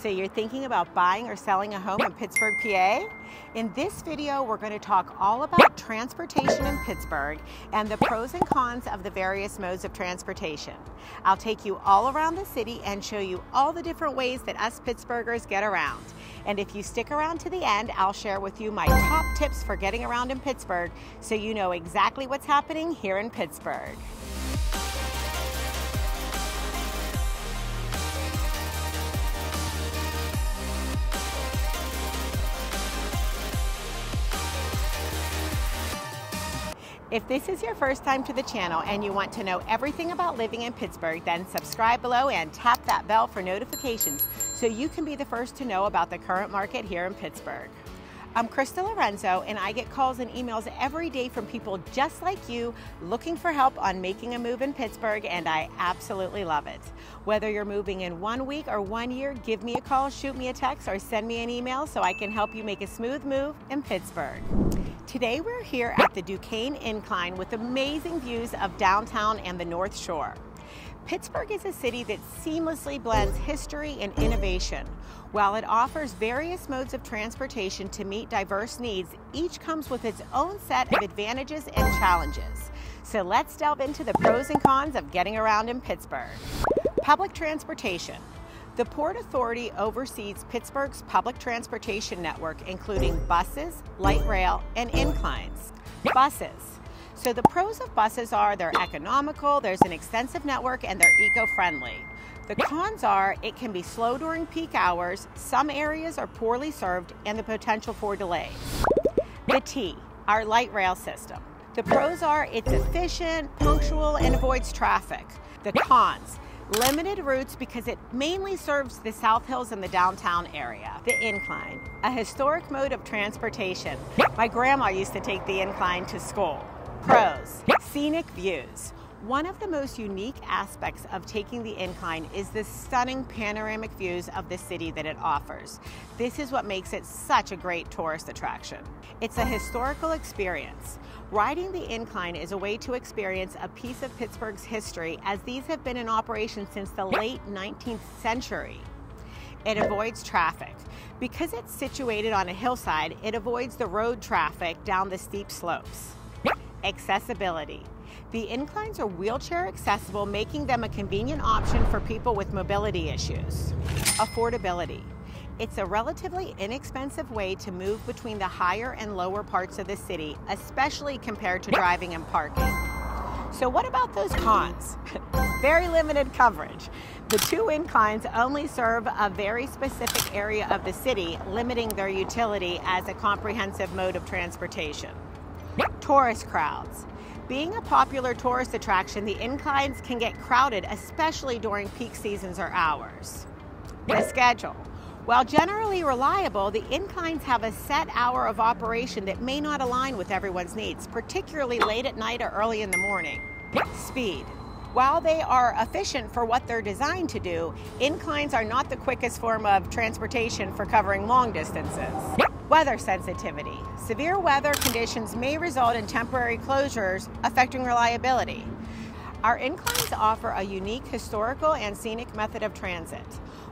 So you're thinking about buying or selling a home in Pittsburgh, PA? In this video, we're going to talk all about transportation in Pittsburgh and the pros and cons of the various modes of transportation. I'll take you all around the city and show you all the different ways that us Pittsburghers get around. And if you stick around to the end, I'll share with you my top tips for getting around in Pittsburgh so you know exactly what's happening here in Pittsburgh. If this is your first time to the channel and you want to know everything about living in Pittsburgh, then subscribe below and tap that bell for notifications so you can be the first to know about the current market here in Pittsburgh. I'm Krista Lorenzo, and I get calls and emails every day from people just like you looking for help on making a move in Pittsburgh, and I absolutely love it. Whether you're moving in one week or one year, give me a call, shoot me a text, or send me an email so I can help you make a smooth move in Pittsburgh. Today we're here at the Duquesne Incline with amazing views of downtown and the North Shore. Pittsburgh is a city that seamlessly blends history and innovation. While it offers various modes of transportation to meet diverse needs, each comes with its own set of advantages and challenges. So let's delve into the pros and cons of getting around in Pittsburgh. Public transportation. The Port Authority oversees Pittsburgh's public transportation network, including buses, light rail, and inclines. Buses. So the pros of buses are they're economical, there's an extensive network, and they're eco-friendly. The cons are it can be slow during peak hours, some areas are poorly served, and the potential for delays. The T, our light rail system. The pros are it's efficient, punctual, and avoids traffic. The cons, limited routes because it mainly serves the South Hills and the downtown area. The incline, a historic mode of transportation. My grandma used to take the incline to school. Pros, scenic views. One of the most unique aspects of taking the incline is the stunning panoramic views of the city that it offers. This is what makes it such a great tourist attraction. It's a historical experience. Riding the incline is a way to experience a piece of Pittsburgh's history as these have been in operation since the late 19th century. It avoids traffic. Because it's situated on a hillside, it avoids the road traffic down the steep slopes. Accessibility. The inclines are wheelchair accessible, making them a convenient option for people with mobility issues. Affordability. It's a relatively inexpensive way to move between the higher and lower parts of the city, especially compared to driving and parking. So what about those cons? very limited coverage. The two inclines only serve a very specific area of the city, limiting their utility as a comprehensive mode of transportation. Tourist crowds. Being a popular tourist attraction, the inclines can get crowded, especially during peak seasons or hours. The schedule. While generally reliable, the inclines have a set hour of operation that may not align with everyone's needs, particularly late at night or early in the morning. Speed. While they are efficient for what they're designed to do, inclines are not the quickest form of transportation for covering long distances. Weather sensitivity. Severe weather conditions may result in temporary closures affecting reliability. Our inclines offer a unique historical and scenic method of transit.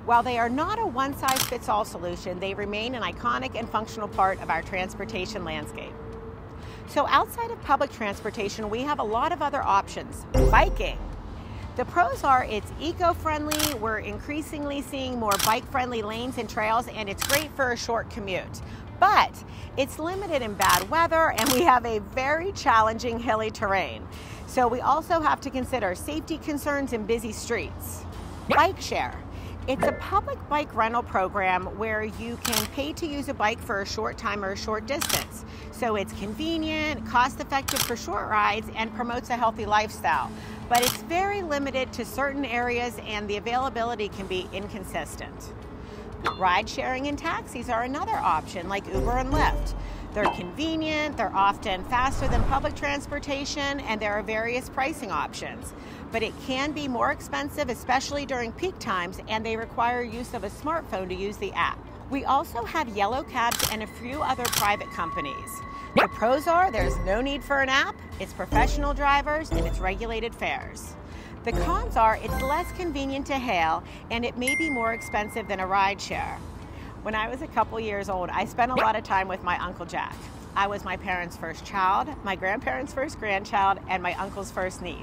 While they are not a one-size-fits-all solution, they remain an iconic and functional part of our transportation landscape. So outside of public transportation, we have a lot of other options. Biking. The pros are it's eco-friendly, we're increasingly seeing more bike-friendly lanes and trails, and it's great for a short commute but it's limited in bad weather and we have a very challenging hilly terrain. So we also have to consider safety concerns in busy streets. Bike share. It's a public bike rental program where you can pay to use a bike for a short time or a short distance. So it's convenient, cost effective for short rides, and promotes a healthy lifestyle. But it's very limited to certain areas and the availability can be inconsistent. Ride sharing and taxis are another option, like Uber and Lyft. They're convenient, they're often faster than public transportation, and there are various pricing options. But it can be more expensive, especially during peak times, and they require use of a smartphone to use the app. We also have yellow cabs and a few other private companies. The pros are there's no need for an app, it's professional drivers, and it's regulated fares. The cons are it's less convenient to hail and it may be more expensive than a ride share. When I was a couple years old, I spent a lot of time with my Uncle Jack. I was my parents' first child, my grandparents' first grandchild, and my uncle's first niece.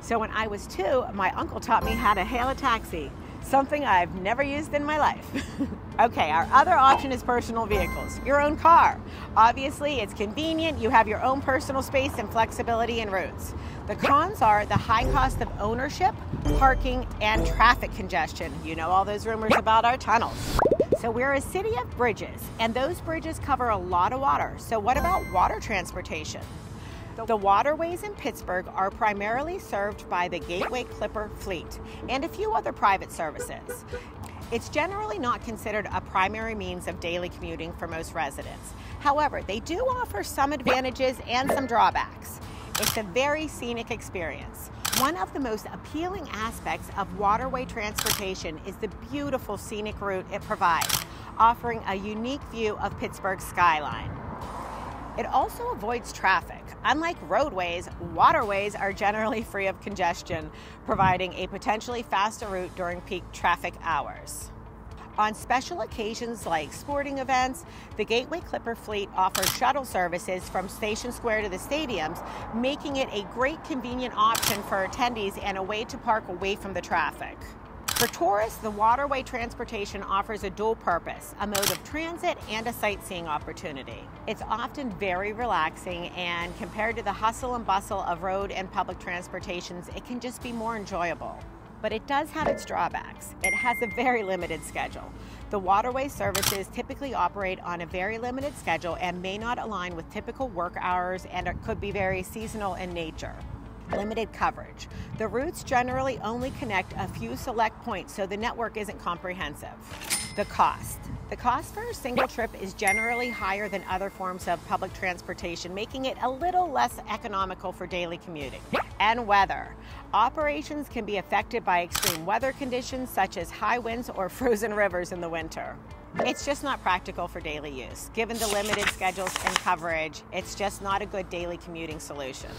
So when I was two, my uncle taught me how to hail a taxi, something I've never used in my life. okay, our other option is personal vehicles, your own car. Obviously, it's convenient, you have your own personal space and flexibility in routes. The cons are the high cost of ownership, parking, and traffic congestion. You know all those rumors about our tunnels. So we're a city of bridges, and those bridges cover a lot of water. So what about water transportation? The waterways in Pittsburgh are primarily served by the Gateway Clipper fleet and a few other private services. It's generally not considered a primary means of daily commuting for most residents. However, they do offer some advantages and some drawbacks. It's a very scenic experience. One of the most appealing aspects of waterway transportation is the beautiful scenic route it provides, offering a unique view of Pittsburgh's skyline. It also avoids traffic. Unlike roadways, waterways are generally free of congestion, providing a potentially faster route during peak traffic hours. On special occasions like sporting events, the Gateway Clipper fleet offers shuttle services from Station Square to the stadiums, making it a great convenient option for attendees and a way to park away from the traffic. For tourists, the waterway transportation offers a dual purpose, a mode of transit and a sightseeing opportunity. It's often very relaxing and compared to the hustle and bustle of road and public transportations, it can just be more enjoyable. But it does have its drawbacks. It has a very limited schedule. The waterway services typically operate on a very limited schedule and may not align with typical work hours and it could be very seasonal in nature limited coverage. The routes generally only connect a few select points, so the network isn't comprehensive. The cost. The cost for a single trip is generally higher than other forms of public transportation, making it a little less economical for daily commuting. And weather. Operations can be affected by extreme weather conditions such as high winds or frozen rivers in the winter. It's just not practical for daily use. Given the limited schedules and coverage, it's just not a good daily commuting solution.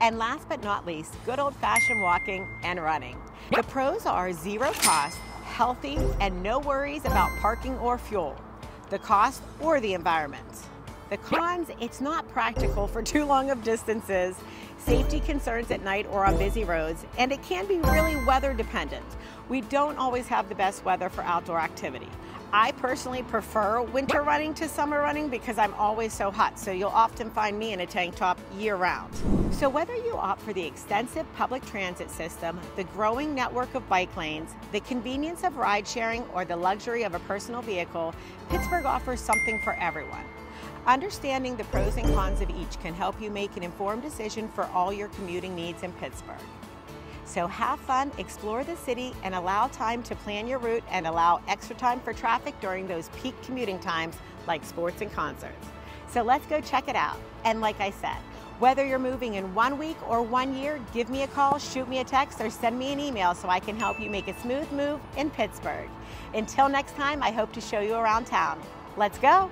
And last but not least, good old fashioned walking and running. The pros are zero cost, healthy, and no worries about parking or fuel, the cost or the environment. The cons, it's not practical for too long of distances, safety concerns at night or on busy roads, and it can be really weather dependent. We don't always have the best weather for outdoor activity. I personally prefer winter running to summer running because I'm always so hot, so you'll often find me in a tank top year round. So whether you opt for the extensive public transit system, the growing network of bike lanes, the convenience of ride sharing, or the luxury of a personal vehicle, Pittsburgh offers something for everyone. Understanding the pros and cons of each can help you make an informed decision for all your commuting needs in Pittsburgh. So have fun, explore the city, and allow time to plan your route and allow extra time for traffic during those peak commuting times like sports and concerts. So let's go check it out. And like I said, whether you're moving in one week or one year, give me a call, shoot me a text, or send me an email so I can help you make a smooth move in Pittsburgh. Until next time, I hope to show you around town. Let's go.